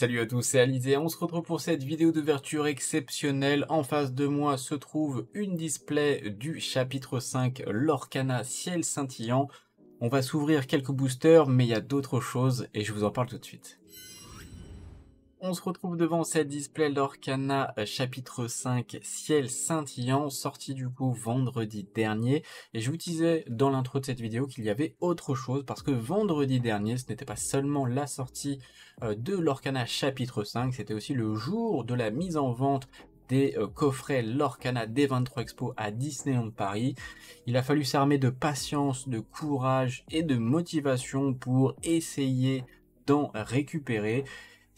Salut à tous, c'est Alizé. On se retrouve pour cette vidéo d'ouverture exceptionnelle. En face de moi se trouve une display du chapitre 5, l'Orcana Ciel Scintillant. On va s'ouvrir quelques boosters, mais il y a d'autres choses et je vous en parle tout de suite. On se retrouve devant cette display l'Orcana euh, chapitre 5 Ciel scintillant sorti du coup vendredi dernier et je vous disais dans l'intro de cette vidéo qu'il y avait autre chose parce que vendredi dernier ce n'était pas seulement la sortie euh, de l'Orcana chapitre 5 c'était aussi le jour de la mise en vente des euh, coffrets Lorcana D23 Expo à Disneyland Paris. Il a fallu s'armer de patience, de courage et de motivation pour essayer d'en récupérer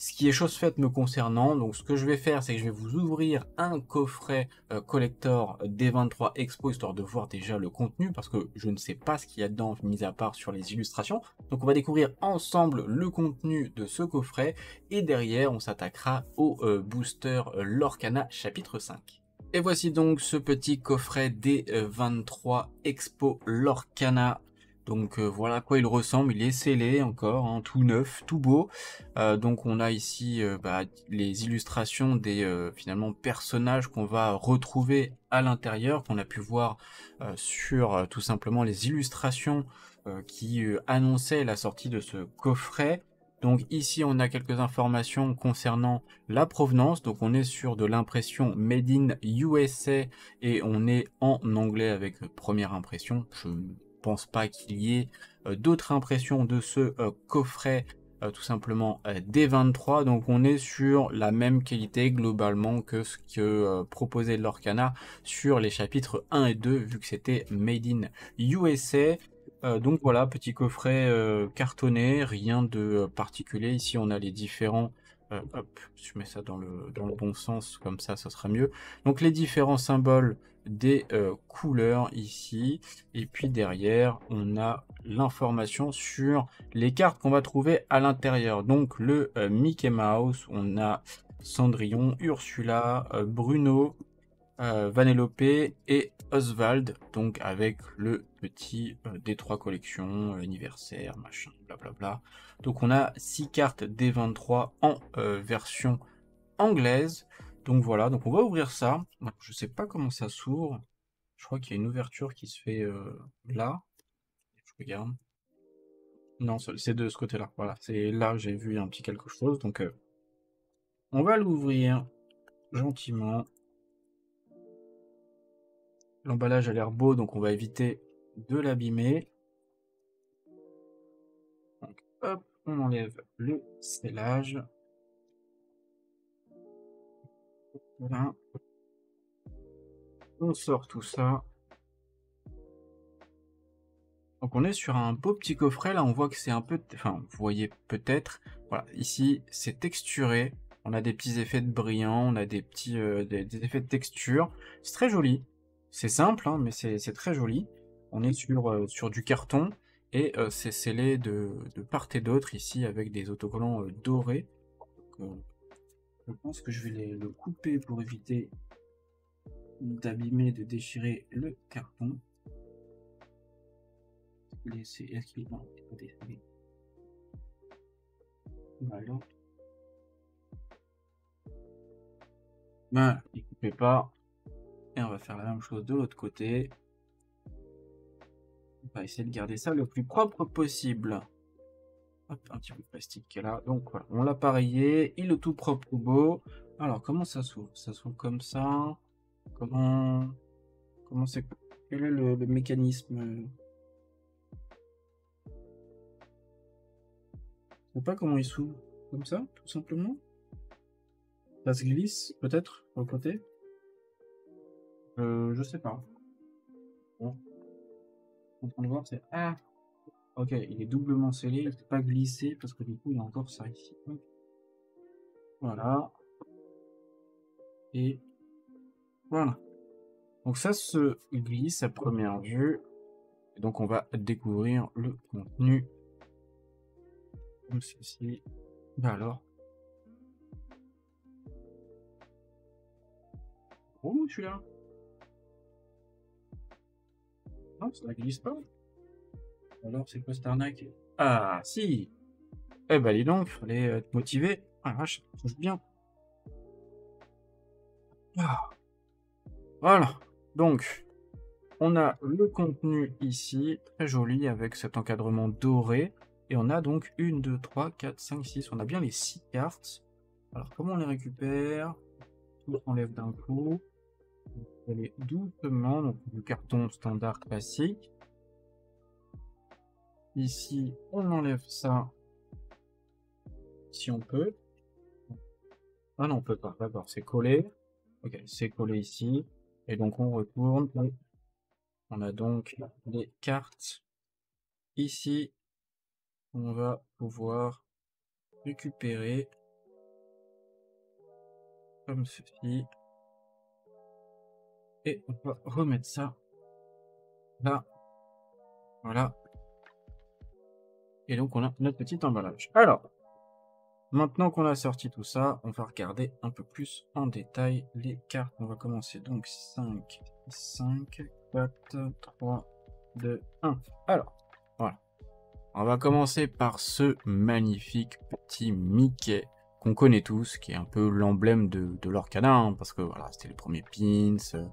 ce qui est chose faite me concernant. Donc ce que je vais faire, c'est que je vais vous ouvrir un coffret euh, collector D23 Expo, histoire de voir déjà le contenu, parce que je ne sais pas ce qu'il y a dedans, mis à part sur les illustrations. Donc on va découvrir ensemble le contenu de ce coffret, et derrière on s'attaquera au euh, booster euh, Lorcana chapitre 5. Et voici donc ce petit coffret D23 Expo Lorcana donc euh, voilà à quoi il ressemble, il est scellé encore, hein, tout neuf, tout beau. Euh, donc on a ici euh, bah, les illustrations des finalement personnages qu'on va retrouver à l'intérieur, qu'on a pu voir sur tout simplement les illustrations qui annonçaient la sortie de ce coffret. Donc ici on a quelques informations concernant la provenance, donc on est sur de l'impression Made in USA et on est en anglais avec première impression. Pense pas qu'il y ait euh, d'autres impressions de ce euh, coffret euh, tout simplement D23 donc on est sur la même qualité globalement que ce que proposait l'Orcana sur les chapitres 1 et 2 vu que c'était made in USA donc voilà petit coffret cartonné rien de particulier. Ici on a les différents hop, je mets ça dans le, bon sens, comme ça, ça sera mieux. Donc les différents symboles des euh, couleurs ici. Et puis derrière, on a l'information sur les cartes qu'on va trouver à l'intérieur. Donc le euh, Mickey Mouse, on a Cendrillon, Ursula, euh, Vanellope et Oswald. Donc avec le petit des trois collections, anniversaire, machin, blablabla. Donc on a six cartes des 23 en version anglaise. Donc voilà, on va ouvrir ça. Je sais pas comment ça s'ouvre. Je crois qu'il y a une ouverture qui se fait euh, là. Je regarde. Non, c'est de ce côté-là. Voilà, c'est là j'ai vu un petit quelque chose. Donc euh, on va l'ouvrir gentiment. L'emballage a l'air beau, donc on va éviter de l'abîmer. Hop, on enlève le scellage. Voilà. On sort tout ça. Donc on est sur un beau petit coffret, là on voit que c'est un peu, enfin vous voyez peut-être, voilà, ici c'est texturé, on a des petits effets de brillant, on a des petits euh, des, effets de texture, c'est très joli, c'est simple hein, mais c'est très joli, on est sur, euh, du carton et euh, c'est scellé de, part et d'autre ici avec des autocollants dorés, je pense que je vais le couper pour éviter d'abîmer, de déchirer le carton. Est-ce qu'il est... Non, Voilà. Voilà, il pas. On va faire la même chose de l'autre côté. On va essayer de garder ça le plus propre possible un petit peu de plastique là. Donc voilà, on l'a pareillé. Il est tout propre, beau. Alors, comment ça s'ouvre? Ça s'ouvre comme ça. Comment... Comment c'est... Quel est le, mécanisme? Je sais pas comment il s'ouvre. Comme ça, tout simplement? Ça se glisse, peut-être, au côté? Euh, Je sais pas. Bon. En train de voir, c'est... Ah Ok, il est doublement scellé, il ne peut pas glisser parce que du coup il a encore ça ici. Voilà. Et voilà. Donc ça se glisse à première vue. Et donc on va découvrir le contenu. Comme ceci. Bah alors. Oh celui-là. Non, ça glisse pas. Alors, c'est quoi cette arnaque? Ah, si Eh ben, dis donc, fallait être motivé. Ah vache, ça touche bien. Ah. Voilà. Donc, on a le contenu ici, très joli, avec cet encadrement doré. Et on a donc 1, 2, 3, 4, 5, 6. On a bien les 6 cartes. Alors, comment on les récupère? Tout enlève d'un coup. Doucement, donc du carton standard classique. Ici, on enlève ça. Si on peut. Ah non, on peut pas. D'accord, c'est collé. Ok, c'est collé ici. Et donc on retourne. On a donc les cartes ici. On va pouvoir récupérer comme ceci. Et on va remettre ça là. Voilà. Et donc on a notre petit emballage. Alors, maintenant qu'on a sorti tout ça, on va regarder un peu plus en détail les cartes. On va commencer donc 5, 5, 4, 3, 2, 1. Alors, voilà. On va commencer par ce magnifique petit Mickey qu'on connaît tous, qui est un peu l'emblème de, de l'Orcana, hein, parce que voilà, c'était les premiers pins, euh,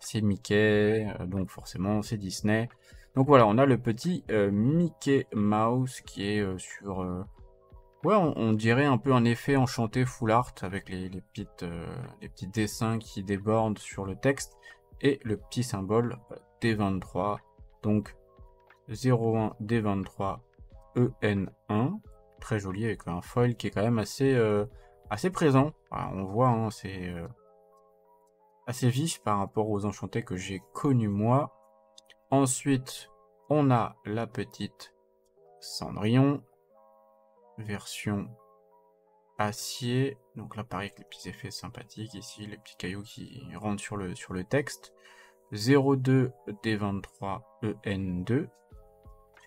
c'est Mickey, euh, donc forcément c'est Disney. Donc voilà, on a le petit euh, Mickey Mouse qui est sur... ouais, on, dirait un peu un effet enchanté full art avec les, les, les petits dessins qui débordent sur le texte et le petit symbole D23. Donc 01 D23 EN1 très joli avec un foil qui est quand même assez, euh, assez présent. on voit, hein, c'est euh, assez vif par rapport aux enchantés que j'ai connus moi. Ensuite, on a la petite Cendrillon, version acier. Donc là, pareil, avec les petits effets sympathiques ici, les petits cailloux qui rentrent sur le, sur le texte. 02 D23 EN2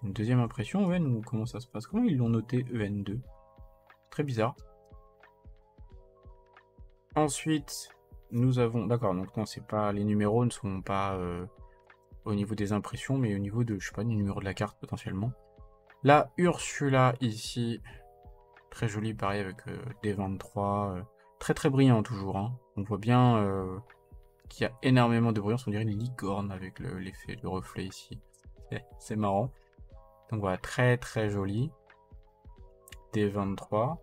une deuxième impression, EN, ou comment ça se passe? Comment ils l'ont noté EN2 Très bizarre. Ensuite, nous avons... D'accord, donc non, c'est pas... Les numéros ne sont pas euh, au niveau des impressions, mais au niveau de, je sais pas, du numéro de la carte potentiellement. La Ursula ici, très jolie, pareil, avec euh, des 23 euh, très très brillant toujours. Hein. On voit bien qu'il y a énormément de brillance, on dirait une licorne avec l'effet, le, reflet ici. C'est marrant. Donc voilà, très très joli. D23.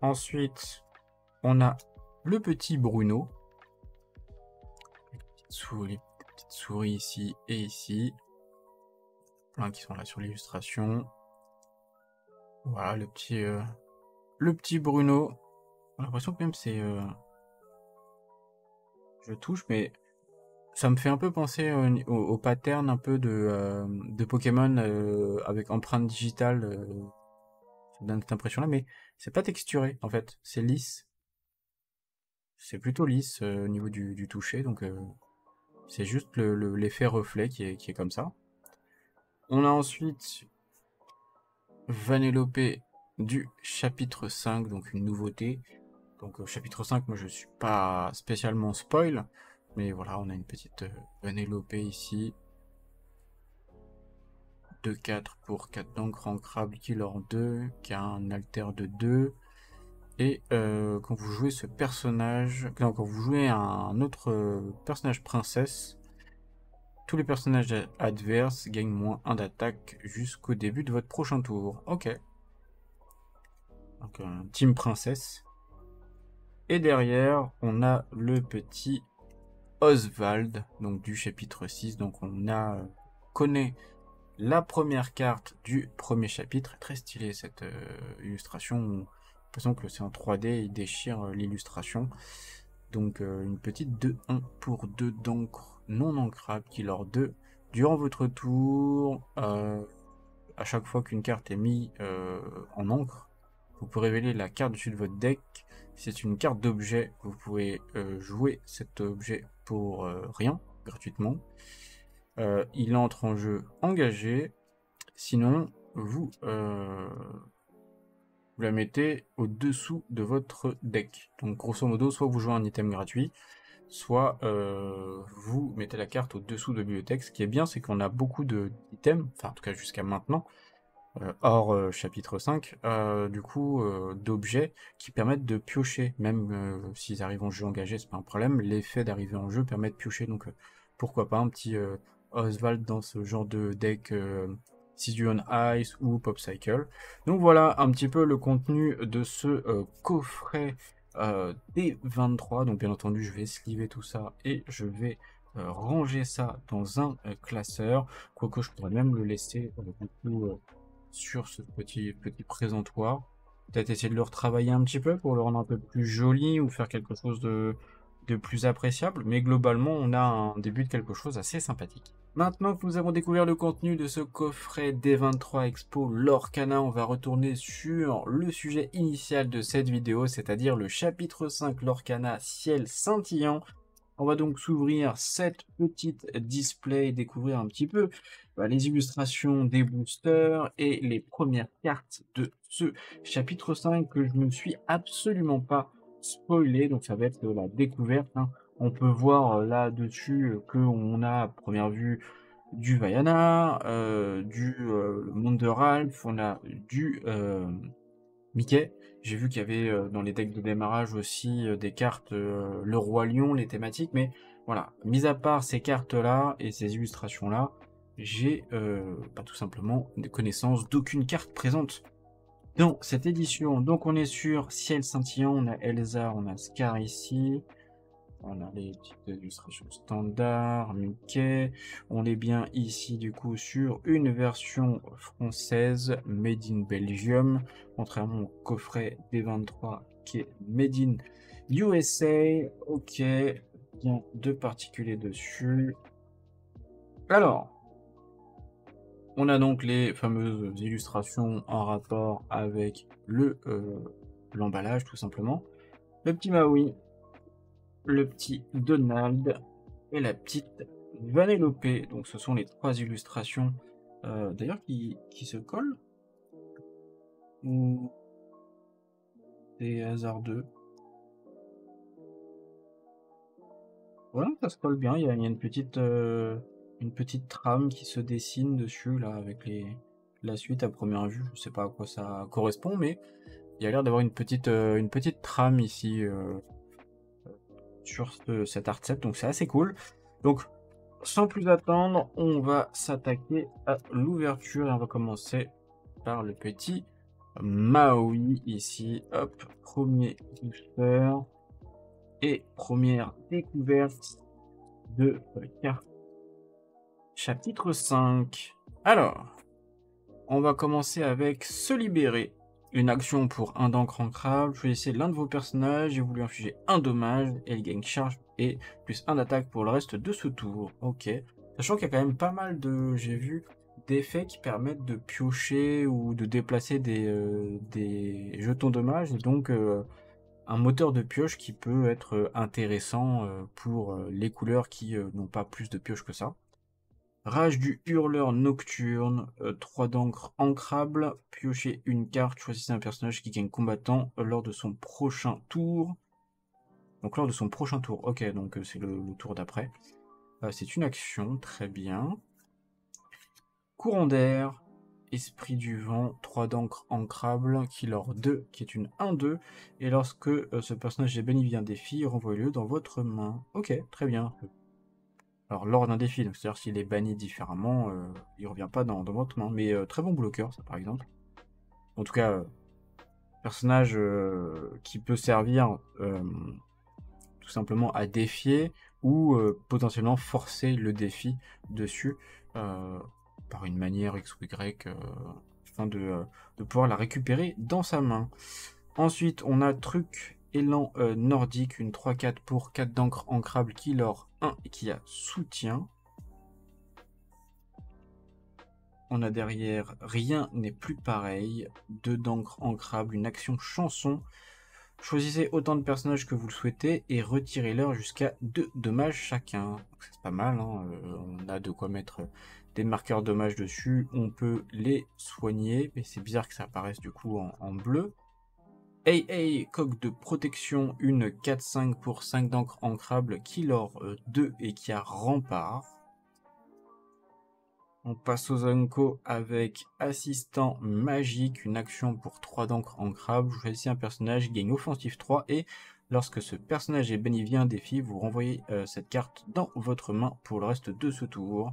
Ensuite, on a le petit Bruno. Les petites souris, ici et ici. Plein qui sont là sur l'illustration. Voilà, le petit, euh, le petit Bruno. J'ai l'impression que même c'est... Euh, je touche, mais ça me fait un peu penser au, pattern un peu de, euh, de Pokémon euh, avec empreinte digitale. Euh, ça donne cette impression-là, mais c'est pas texturé en fait, c'est lisse. C'est plutôt lisse au niveau du, toucher, donc c'est juste l'effet reflet qui est, qui est comme ça. On a ensuite Vanellope du chapitre 5, donc une nouveauté. Donc chapitre 5, moi je suis pas spécialement spoil, mais voilà, on a une petite Vanellope euh, ici. 2-4 pour 4 d'encre ancrable Killer 2, qui a un alter de 2. Et euh, quand vous jouez ce personnage, quand vous jouez un autre euh, personnage princesse, tous les personnages adverses gagnent moins 1 d'attaque jusqu'au début de votre prochain tour. Ok. Donc un team princesse. Et derrière, on a le petit Oswald, donc du chapitre 6. Donc on a euh, connaît la première carte du premier chapitre. Très stylé cette euh, illustration. l'impression que c'est en 3D, il déchire euh, l'illustration. Donc une petite 2-1 pour 2 d'encre non ancrable qui leur 2. Durant votre tour, à chaque fois qu'une carte est mise en encre, vous pouvez révéler la carte dessus de votre deck. C'est une carte d'objet, vous pouvez jouer cet objet pour euh, rien, gratuitement. Euh, il entre en jeu engagé. Sinon, vous, euh, vous la mettez au-dessous de votre deck. Donc grosso modo, soit vous jouez un item gratuit, soit vous mettez la carte au-dessous de la bibliothèque. Ce qui est bien, c'est qu'on a beaucoup d'items, enfin en tout cas jusqu'à maintenant, euh, hors chapitre 5, du coup, d'objets qui permettent de piocher, même s'ils arrivent en jeu engagé, c'est pas un problème, l'effet d'arriver en jeu permet de piocher, donc pourquoi pas un petit Oswald dans ce genre de deck on Ice ou Pop Cycle. Donc voilà un petit peu le contenu de ce coffret D23, donc bien entendu je vais sliver tout ça et je vais ranger ça dans un classeur, quoique je pourrais même le laisser sur ce petit, petit présentoir. Peut-être essayer de le retravailler un petit peu pour le rendre un peu plus joli ou faire quelque chose de, de plus appréciable. Mais globalement, on a un début de quelque chose assez sympathique. Maintenant que nous avons découvert le contenu de ce coffret D23 Expo Lorcana, on va retourner sur le sujet initial de cette vidéo, c'est-à-dire le chapitre 5 Lorcana Ciel scintillant. On va donc s'ouvrir cette petite display, découvrir un petit peu bah, les illustrations des boosters et les premières cartes de ce chapitre 5 que je ne suis absolument pas spoilé, donc ça va être la découverte. Hein. On peut voir euh, là-dessus qu'on a première vue du Vaiana, euh, du euh, monde de Ralph, on a du Mickey. J'ai vu qu'il y avait dans les decks de démarrage aussi des cartes le roi lion, les thématiques, mais voilà, mis à part ces cartes-là et ces illustrations-là, j'ai euh, pas tout simplement des connaissances d'aucune carte présente dans cette édition. Donc on est sur Ciel scintillant, on a Elsa, on a Scar ici, on a les petites illustrations standard, Mickey, on est bien ici du coup sur une version française made in Belgium, contrairement au coffret D23 qui est made in USA. Ok, bien deux particuliers dessus. Alors, on a donc les fameuses illustrations en rapport avec le euh, l'emballage tout simplement. Le petit Maui, le petit Donald et la petite Vanellope. Donc ce sont les trois illustrations euh, d'ailleurs qui, se collent. C'est hasardeux. Voilà, ça se colle bien. Il y a, une petite euh, une petite trame qui se dessine dessus, là, avec les, la suite à première vue. Je sais pas à quoi ça correspond, mais il y a l'air d'avoir une petite, euh, une petite trame ici euh, sur cet art set, donc c'est assez cool. Donc, sans plus attendre, on va s'attaquer à l'ouverture et on va commencer par le petit Maui ici. Hop, premier booster et première découverte de carte Chapitre 5. Alors, on va commencer avec se libérer. Une action pour un d'encre ancrable. Choisissez l'un de vos personnages et vous lui infligez un dommage et il gagne charge et plus un d'attaque pour le reste de ce tour. Ok. Sachant qu'il y a quand même pas mal de, j'ai vu, d'effets qui permettent de piocher ou de déplacer des, euh, des jetons dommages. Et donc, euh, un moteur de pioche qui peut être intéressant euh, pour les couleurs qui n'ont pas plus de pioche que ça. Rage du hurleur nocturne, 3 euh, d'encre ancrable, piochez une carte, choisissez un personnage qui gagne combattant lors de son prochain tour. Donc lors de son prochain tour, ok, donc euh, c'est le, tour d'après. Euh, c'est une action, très bien. Courant d'air, esprit du vent, 3 d'encre ancrable, killer 2, qui est une 1-2. Et lorsque ce personnage est béni via défi, renvoyez-le dans votre main. Ok, très bien. Alors, lors d'un défi, c'est-à-dire s'il est banni différemment, il euh, il revient pas dans, votre main. Mais euh, très bon bloqueur, ça par exemple. En tout cas, euh, personnage qui peut servir tout simplement à défier ou potentiellement forcer le défi dessus par une manière X ou Y afin de, de pouvoir la récupérer dans sa main. Ensuite, on a truc élan nordique, une 3-4 pour 4 d'encre ancrable qui leur et qui a soutien. On a derrière rien n'est plus pareil, deux d'encre ancrable, une action chanson. Choisissez autant de personnages que vous le souhaitez et retirez-leur jusqu'à deux dommages chacun. C'est pas mal, hein, euh, on a de quoi mettre des marqueurs dommages dessus, on peut les soigner, mais c'est bizarre que ça apparaisse du coup en bleu. Hey, coque de protection, une 4-5 pour 5 d'encre ancrable, lore 2 et qui a rempart. On passe aux Unco avec assistant magique, une action pour 3 d'encre en crabe. Vous choisissez un personnage, gagne offensif 3 et lorsque ce personnage est béni via un défi, vous renvoyez euh, cette carte dans votre main pour le reste de ce tour.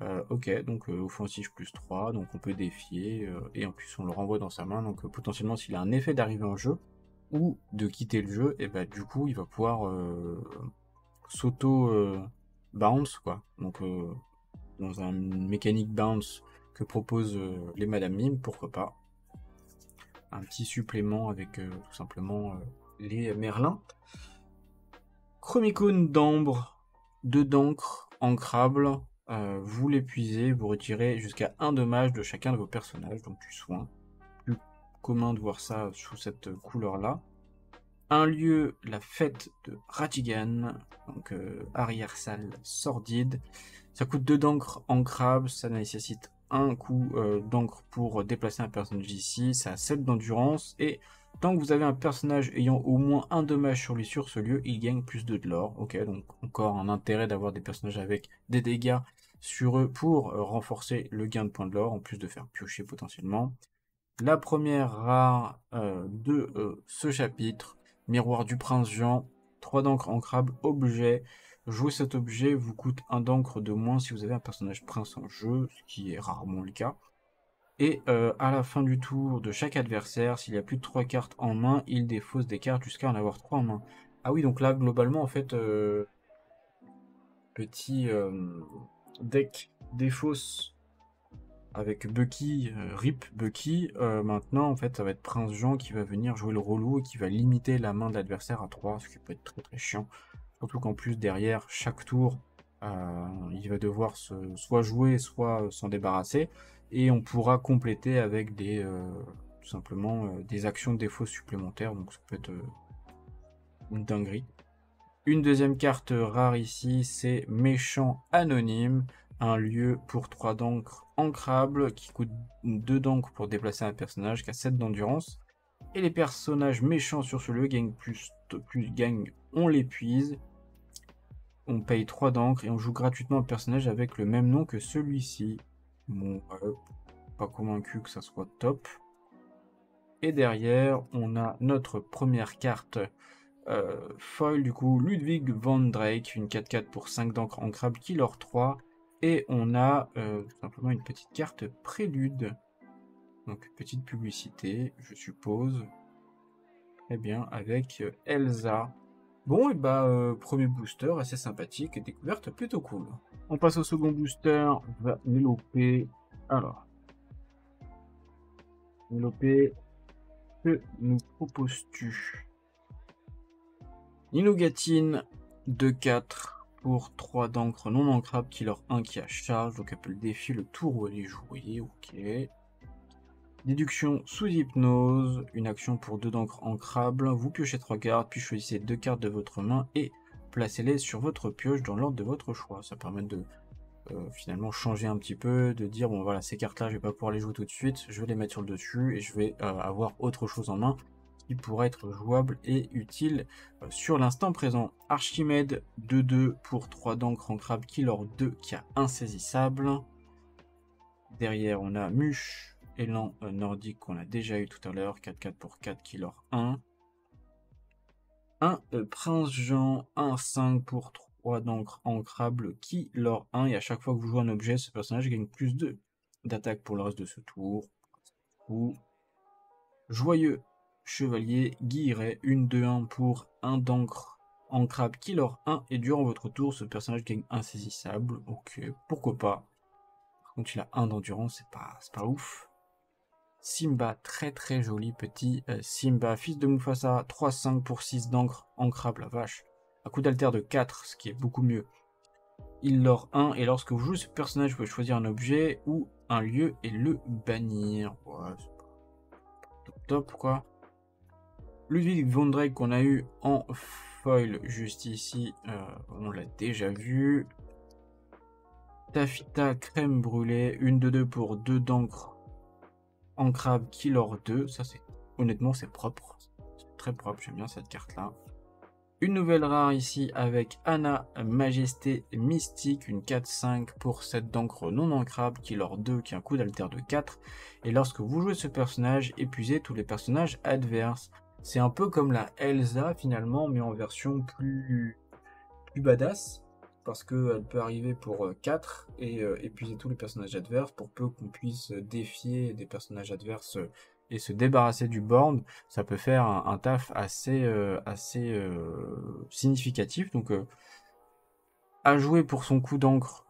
Euh, ok, donc euh, offensif plus 3, donc on peut défier, et en plus on le renvoie dans sa main, donc potentiellement s'il a un effet d'arriver en jeu, ou de quitter le jeu, et bah du coup il va pouvoir s'auto bounce quoi. Donc dans un mécanique bounce que proposent euh, les Madame Mime, pourquoi pas. Un petit supplément avec euh, tout simplement euh, les Merlins. Chromicone d'ambre, de d'encre ancrable. Vous l'épuisez, vous retirez jusqu'à un dommage de chacun de vos personnages, donc du soin. Plus commun de voir ça sous cette couleur-là. Un lieu, la fête de Ratigan, donc arrière-salle sordide. Ça coûte 2 d'encre en crabe, ça nécessite un coup euh, d'encre pour déplacer un personnage ici, ça a 7 d'endurance, et tant que vous avez un personnage ayant au moins un dommage sur lui sur ce lieu, il gagne plus de de l'or. Ok, donc encore un intérêt d'avoir des personnages avec des dégâts sur eux pour euh, renforcer le gain de points de l'or, en plus de faire piocher potentiellement. La première rare euh, de ce chapitre, Miroir du Prince Jean, 3 d'encre en crabe, objet, Jouer cet objet vous coûte un d'encre de moins si vous avez un personnage prince en jeu, ce qui est rarement le cas. Et euh, à la fin du tour de chaque adversaire, s'il y a plus de 3 cartes en main, il défausse des cartes jusqu'à en avoir 3 en main. Ah oui, donc là, globalement, en fait, euh, petit euh, deck défausse avec Bucky, Rip Bucky, maintenant, en fait, ça va être Prince Jean qui va venir jouer le relou et qui va limiter la main de l'adversaire à 3, ce qui peut être très très chiant. Surtout qu'en plus, derrière, chaque tour, euh, il va devoir soit jouer, soit euh, s'en débarrasser. Et on pourra compléter avec des, euh, simplement des actions de défaut supplémentaires. Donc ça peut être une dinguerie. Une deuxième carte rare ici, c'est Méchant Anonyme. Un lieu pour 3 d'encre ancrable qui coûte 2 d'encre pour déplacer un personnage qui a 7 d'endurance. Et les personnages méchants sur ce lieu gagnent plus, plus gagnent, on l'épuise on paye 3 d'encre et on joue gratuitement un personnage avec le même nom que celui-ci. Bon, pas convaincu que ça soit top. Et derrière, on a notre première carte euh, foil, du coup, Ludwig van Drake, une 4-4 pour 5 d'encre en crabe, leur 3. Et on a euh, simplement une petite carte prélude. Donc, petite publicité, je suppose. Eh bien, avec euh, Elsa. Bon, et bah, euh, premier booster assez sympathique découverte plutôt cool. On passe au second booster, Mélopée. Alors, Mélopée, que nous proposes-tu? Ninogatine, 2-4 pour 3 d'encre non ancrable, leur 1 qui a charge, donc elle peut le défi le tour où elle est jouée, ok. Déduction sous hypnose, une action pour 2 d'encre ancrable. Vous piochez 3 cartes, puis choisissez 2 cartes de votre main et placez-les sur votre pioche dans l'ordre de votre choix. Ça permet de euh, finalement changer un petit peu, de dire bon voilà ces cartes là je vais pas pouvoir les jouer tout de suite, je vais les mettre sur le dessus et je vais euh, avoir autre chose en main qui pourrait être jouable et utile euh, sur l'instant présent. Archimède 2-2 pour 3 d'encre ancrable, Killer 2 qui a insaisissable. Derrière on a Muche élan euh, nordique qu'on a déjà eu tout à l'heure, 4-4 pour 4 qui leur 1. Un euh, prince Jean, 1-5 pour 3 d'encre ancrable qui leur 1. Et à chaque fois que vous jouez un objet, ce personnage gagne plus 2 d'attaque pour le reste de ce tour. Ou joyeux chevalier guillerait une 2-1 pour 1 d'encre ancrable qui leur 1. Et durant votre tour, ce personnage gagne insaisissable. Ok, pourquoi pas. Par contre, il a 1 d'endurance, c'est pas, pas ouf. Simba, très très joli petit euh, Simba, fils de Mufasa, 3-5 pour 6 d'encre, ancrable, la vache. Un coup d'alter de 4, ce qui est beaucoup mieux. Il leur 1, et lorsque vous jouez ce personnage, vous pouvez choisir un objet ou un lieu et le bannir. Ouais, top top quoi. Ludwig von qu'on a eu en foil juste ici, euh, on l'a déjà vu. Tafita crème brûlée, une de deux pour 2 d'encre en crabe Killer 2. Ça, c'est honnêtement, c'est propre. C'est très propre. J'aime bien cette carte-là. Une nouvelle rare ici avec Anna Majesté Mystique, une 4-5 pour 7 d'encre non ancrable, qui leur 2, qui a un coup d'alter de 4. Et lorsque vous jouez ce personnage, épuisez tous les personnages adverses. C'est un peu comme la Elsa finalement, mais en version plus, plus badass. Parce qu'elle peut arriver pour 4 euh, et euh, épuiser tous les personnages adverses pour peu qu'on puisse défier des personnages adverses et se débarrasser du board, ça peut faire un, taf assez, euh, assez euh, significatif. Donc, euh, à jouer pour son coup d'encre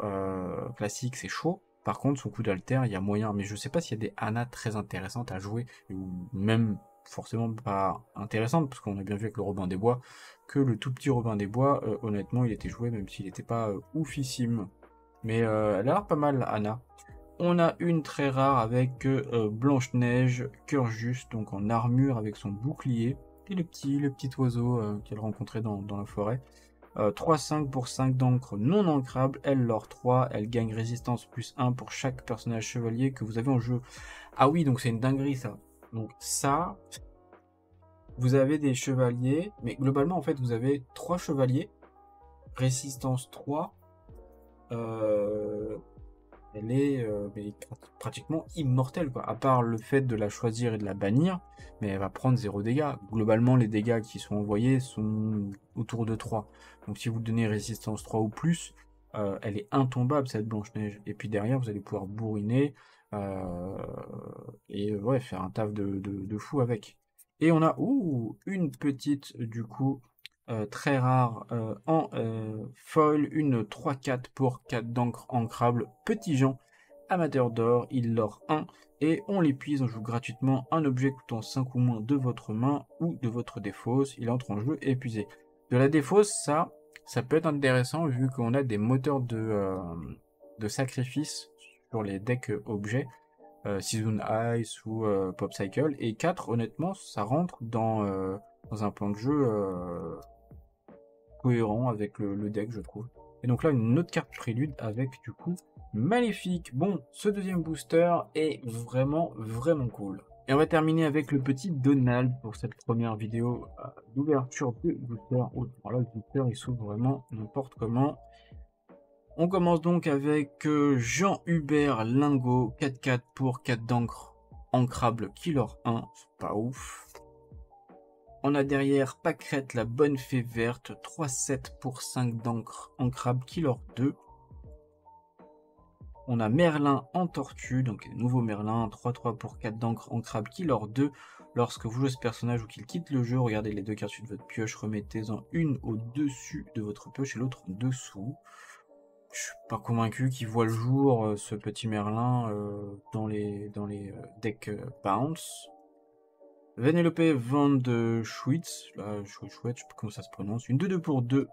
classique, c'est chaud. Par contre, son coup d'alter, il y a moyen. Mais je sais pas s'il y a des Anna très intéressantes à jouer, ou même forcément pas intéressantes, parce qu'on a bien vu avec le Robin des Bois que le tout petit Robin des Bois, honnêtement, il était joué, même s'il n'était pas oufissime. Mais elle a l'air pas mal, Anna. On a une très rare avec euh, Blanche-Neige, cœur juste, donc en armure avec son bouclier. Et le petit, le petit oiseau euh, qu'elle rencontrait dans, la forêt. 3-5 euh, pour 5 d'encre non ancrable. Elle leur 3. Elle gagne résistance plus 1 pour chaque personnage chevalier que vous avez en jeu. Ah oui, donc c'est une dinguerie ça. Donc ça, vous avez des chevaliers, mais globalement en fait vous avez 3 chevaliers, résistance 3, euh, elle est euh, pratiquement immortelle, quoi. À part le fait de la choisir et de la bannir, mais elle va prendre 0 dégâts. Globalement, les dégâts qui sont envoyés sont autour de 3. Donc si vous donnez résistance 3 ou plus, euh, elle est intombable cette Blanche-Neige. Et puis derrière, vous allez pouvoir bourriner et ouais, faire un taf de, fou avec. Et on a ouh, une petite, du coup, euh, très rare euh, en euh, foil, une 3-4 pour 4 d'encre ancrable. Petit Jean, amateur d'or, il l'or 1 et on l'épuise, on joue gratuitement un objet coûtant 5 ou moins de votre main ou de votre défausse, il entre en jeu épuisé. De la défausse, ça, ça peut être intéressant vu qu'on a des moteurs de, de sacrifice les decks objets, Season Ice ou Pop Cycle, et 4 honnêtement ça rentre dans, dans un plan de jeu cohérent avec le, deck, je trouve. Et donc là, une autre carte prélude avec du coup Maléfique. Bon, ce deuxième booster est vraiment, vraiment cool. Et on va terminer avec le petit Donald pour cette première vidéo euh, d'ouverture de booster. Oh, voilà, le booster il s'ouvre vraiment n'importe comment. On commence donc avec euh, Jean-Hubert Lingo, 4-4 pour 4 d'encre ancrable Killer 1, pas ouf. On a derrière Pâquerette, la bonne fée verte, 3-7 pour 5 d'encre ancrable Killer 2. On a Merlin en tortue, donc nouveau Merlin, 3-3 pour 4 d'encre ancrable Killer 2. Lorsque vous jouez ce personnage ou qu'il quitte le jeu, regardez les deux cartes de votre pioche, remettez-en une au-dessus de votre pioche et l'autre en dessous. Je suis pas convaincu qu'il voit le jour, euh, ce petit Merlin, euh, dans les, euh, decks Bounce. Vanellope Van de Schwitz, là, je sais pas comment ça se prononce, une 2-2 pour 2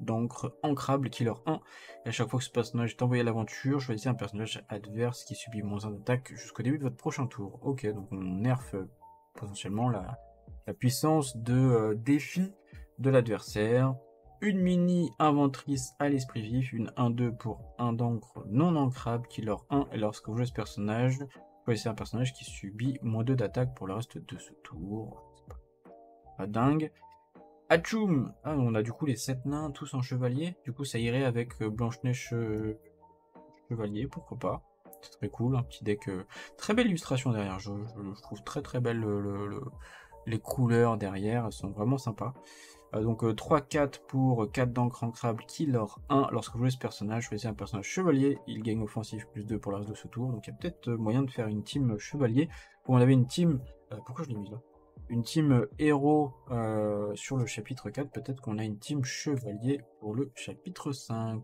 d'encre ancrable, killer 1. Et à chaque fois que ce personnage est envoyé à l'aventure, choisissez un personnage adverse qui subit moins 1 d'attaque jusqu'au début de votre prochain tour. Ok, donc on nerf potentiellement la, puissance de défi de l'adversaire. Une mini inventrice à l'esprit vif, une 1-2 pour 1 d'encre non ancrable, killer 1. Et lorsque vous jouez ce personnage, c'est un personnage qui subit moins 2 d'attaque pour le reste de ce tour. Pas, dingue. Hachoum Ah, on a du coup les 7 nains tous en chevalier. Du coup, ça irait avec euh, Blanche-Neige euh, chevalier, pourquoi pas. C'est très cool, un petit deck. Euh, très belle illustration derrière. Je, trouve très très belle les couleurs derrière. Elles sont vraiment sympas. Euh, donc 3-4 euh, pour 4 d'encre ancrable, killer 1. Lorsque vous jouez ce personnage, choisissez un personnage chevalier, il gagne offensif plus 2 pour le de ce tour. Donc il y a peut-être euh, moyen de faire une team chevalier. On avait une team... pourquoi je l'ai mis là? Une team héros sur le chapitre 4. Peut-être qu'on a une team chevalier pour le chapitre 5.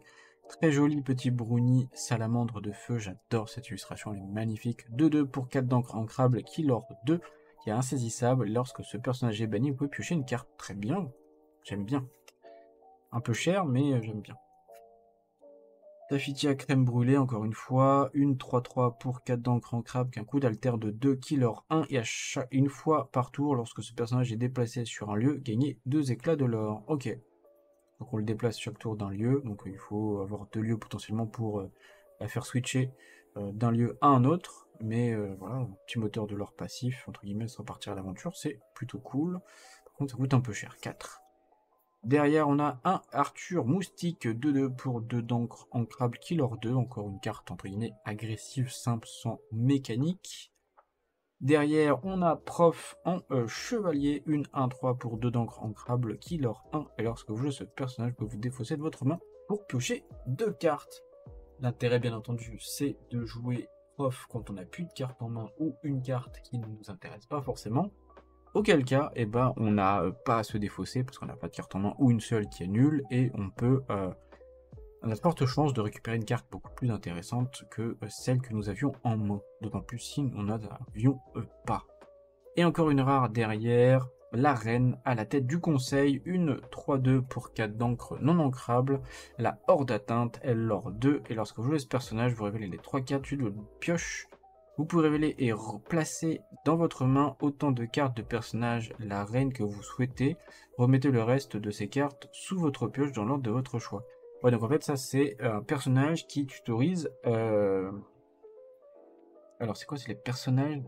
Très joli petit brownie salamandre de feu, j'adore cette illustration, elle est magnifique. 2-2 pour 4 d'encre ancrable, killer 2 qui est insaisissable. Lorsque ce personnage est banni, vous pouvez piocher une carte très bien. J'aime bien. Un peu cher, mais euh, j'aime bien. Tafitia crème brûlée, encore une fois. Une 3-3 pour 4 d'encre en crabe, qu'un coup d'alter de 2 killer 1. Et à chaque, une fois par tour, lorsque ce personnage est déplacé sur un lieu, gagner 2 éclats de l'or. Ok. Donc on le déplace chaque tour d'un lieu. Donc il faut avoir deux lieux potentiellement pour euh, la faire switcher euh, d'un lieu à un autre. Mais voilà, petit moteur de l'or passif, entre guillemets, sans partir à l'aventure, c'est plutôt cool. Par contre, ça coûte un peu cher. 4. Derrière, on a un Arthur Moustique 2-2 pour 2 d'encre ancrable Killer 2. Encore une carte entre guillemets agressive, simple, sans mécanique. Derrière, on a Prof en euh, Chevalier, une 1-3 pour 2 d'encre ancrable Killer 1. Et lorsque vous jouez ce personnage, vous vous défausser de votre main pour piocher deux cartes. L'intérêt, bien entendu, c'est de jouer Prof quand on n'a plus de carte en main ou une carte qui ne nous intéresse pas forcément. Auquel cas, eh ben, on n'a euh, pas à se défausser parce qu'on n'a pas de carte en main ou une seule qui est nulle et on peut. Euh, a de fortes chances de récupérer une carte beaucoup plus intéressante que euh, celle que nous avions en main. D'autant plus si on n'avions pas. Et encore une rare derrière, la reine à la tête du conseil, une 3-2 pour 4 d'encre non ancrable, la hors d'atteinte, elle lord 2, et lorsque vous jouez ce personnage, vous révélez les 3 cartes de pioche vous pouvez révéler et replacer dans votre main autant de cartes de personnages la reine que vous souhaitez. Remettez le reste de ces cartes sous votre pioche dans l'ordre de votre choix. Ouais, donc en fait, ça c'est un personnage qui tutorise. Euh, alors, c'est quoi? C'est les personnages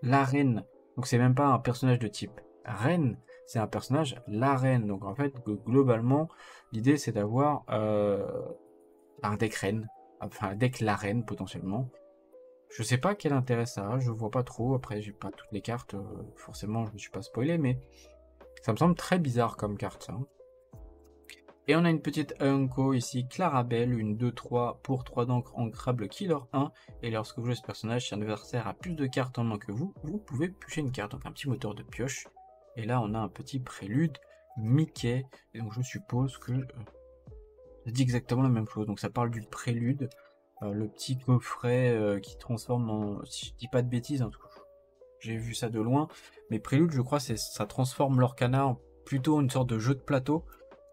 La reine. Donc, c'est même pas un personnage de type reine, c'est un personnage la reine. Donc, en fait, globalement, l'idée c'est d'avoir euh, un deck reine, enfin un deck la reine potentiellement, je sais pas quel intérêt ça a, je vois pas trop. Après, j'ai pas toutes les cartes, euh, forcément, je me suis pas spoilé, mais ça me semble très bizarre comme carte. Hein. Et on a une petite Unco ici, Clarabelle, une 2-3 pour 3 d'encre ancrable Killer 1. Et lorsque vous jouez ce personnage, si un adversaire a plus de cartes en main que vous, vous pouvez piocher une carte, donc un petit moteur de pioche. Et là, on a un petit prélude Mickey. Et donc, je suppose que. Euh, ça dit exactement la même chose. Donc, ça parle du prélude. Euh, le petit coffret euh, qui transforme en. Si je dis pas de bêtises, en tout j'ai vu ça de loin. Mais Prélude, je crois, ça transforme l'Orcana en plutôt une sorte de jeu de plateau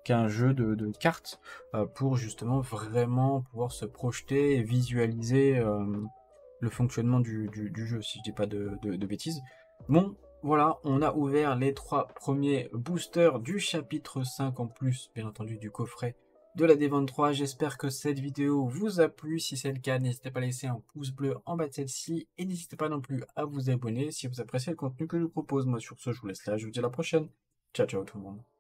qu'un jeu de, cartes euh, pour justement vraiment pouvoir se projeter et visualiser le fonctionnement du, jeu, si je dis pas de, de bêtises. Bon, voilà, on a ouvert les trois premiers boosters du chapitre 5 en plus, bien entendu, du coffret de la D23. J'espère que cette vidéo vous a plu. Si c'est le cas, n'hésitez pas à laisser un pouce bleu en bas de celle-ci. Et n'hésitez pas non plus à vous abonner si vous appréciez le contenu que je vous propose. Moi sur ce, je vous laisse là. Je vous dis à la prochaine. Ciao, ciao tout le monde.